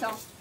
있어.